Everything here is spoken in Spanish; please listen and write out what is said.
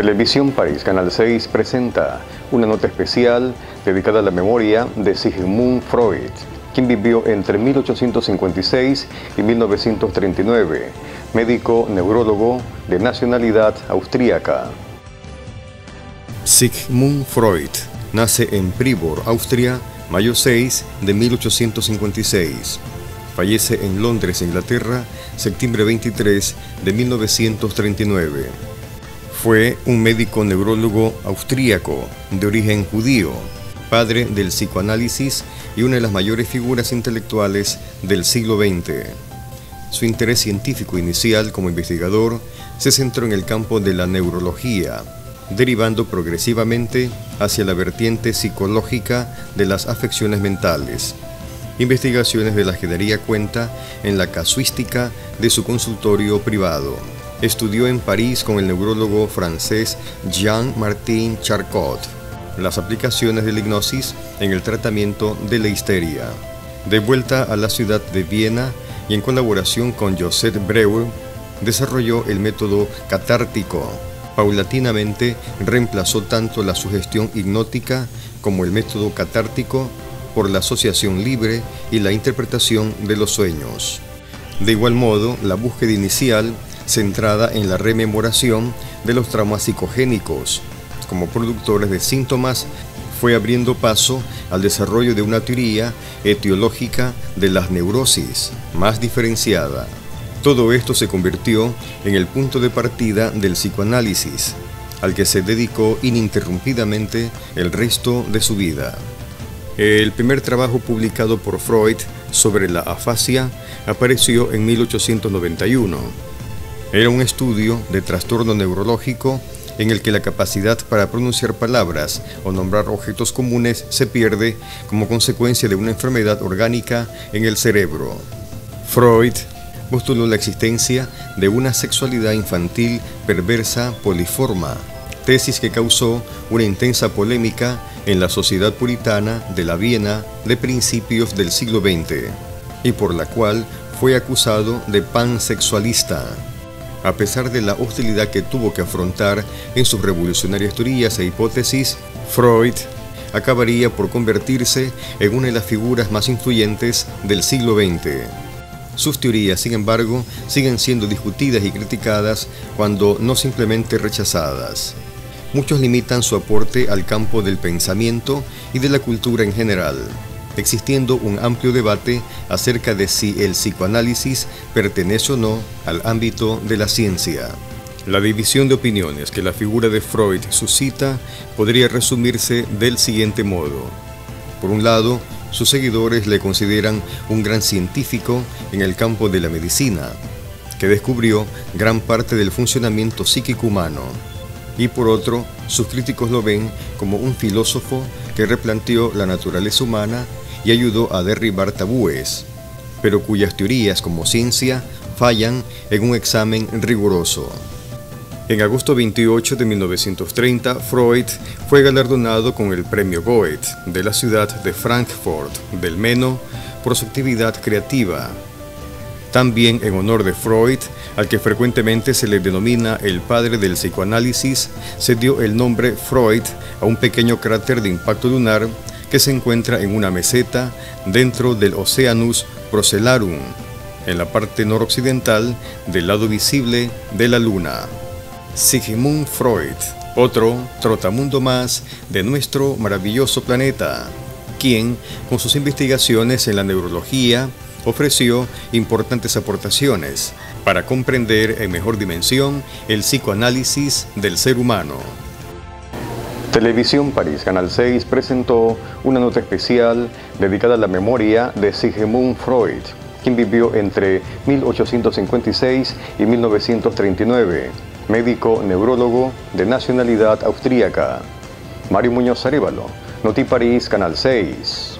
Televisión París, Canal 6, presenta una nota especial dedicada a la memoria de Sigmund Freud, quien vivió entre 1856 y 1939, médico neurólogo de nacionalidad austríaca. Sigmund Freud nace en Pribor, Austria, mayo 6 de 1856. Fallece en Londres, Inglaterra, septiembre 23 de 1939. Fue un médico neurólogo austríaco de origen judío, padre del psicoanálisis y una de las mayores figuras intelectuales del siglo XX. Su interés científico inicial como investigador se centró en el campo de la neurología, derivando progresivamente hacia la vertiente psicológica de las afecciones mentales, investigaciones de las que daría cuenta en la casuística de su consultorio privado. Estudió en París con el neurólogo francés Jean-Martin Charcot las aplicaciones de la hipnosis en el tratamiento de la histeria. De vuelta a la ciudad de Viena y en colaboración con Joseph Breuer, desarrolló el método catártico. Paulatinamente reemplazó tanto la sugestión hipnótica como el método catártico por la asociación libre y la interpretación de los sueños. De igual modo, la búsqueda inicial centrada en la rememoración de los traumas psicogénicos como productores de síntomas fue abriendo paso al desarrollo de una teoría etiológica de las neurosis más diferenciada. Todo esto se convirtió en el punto de partida del psicoanálisis, al que se dedicó ininterrumpidamente el resto de su vida. El primer trabajo publicado por Freud sobre la afasia apareció en 1891 era un estudio de trastorno neurológico en el que la capacidad para pronunciar palabras o nombrar objetos comunes se pierde como consecuencia de una enfermedad orgánica en el cerebro. Freud postuló la existencia de una sexualidad infantil perversa poliforma, tesis que causó una intensa polémica en la sociedad puritana de la Viena de principios del siglo XX y por la cual fue acusado de pansexualista a pesar de la hostilidad que tuvo que afrontar en sus revolucionarias teorías e hipótesis, Freud acabaría por convertirse en una de las figuras más influyentes del siglo XX. Sus teorías, sin embargo, siguen siendo discutidas y criticadas cuando no simplemente rechazadas. Muchos limitan su aporte al campo del pensamiento y de la cultura en general existiendo un amplio debate acerca de si el psicoanálisis pertenece o no al ámbito de la ciencia. La división de opiniones que la figura de Freud suscita podría resumirse del siguiente modo. Por un lado, sus seguidores le consideran un gran científico en el campo de la medicina, que descubrió gran parte del funcionamiento psíquico humano. Y por otro, sus críticos lo ven como un filósofo que replanteó la naturaleza humana y ayudó a derribar tabúes, pero cuyas teorías como ciencia fallan en un examen riguroso. En agosto 28 de 1930, Freud fue galardonado con el Premio Goethe de la ciudad de Frankfurt del Meno por su actividad creativa. También en honor de Freud, al que frecuentemente se le denomina el padre del psicoanálisis, se dio el nombre Freud a un pequeño cráter de impacto lunar que se encuentra en una meseta dentro del Oceanus Procellarum, en la parte noroccidental del lado visible de la Luna. Sigmund Freud, otro trotamundo más de nuestro maravilloso planeta, quien, con sus investigaciones en la neurología, ofreció importantes aportaciones para comprender en mejor dimensión el psicoanálisis del ser humano. Televisión París, Canal 6, presentó una nota especial dedicada a la memoria de Sigmund Freud, quien vivió entre 1856 y 1939, médico neurólogo de nacionalidad austríaca. Mario Muñoz Arevalo, Noti París, Canal 6.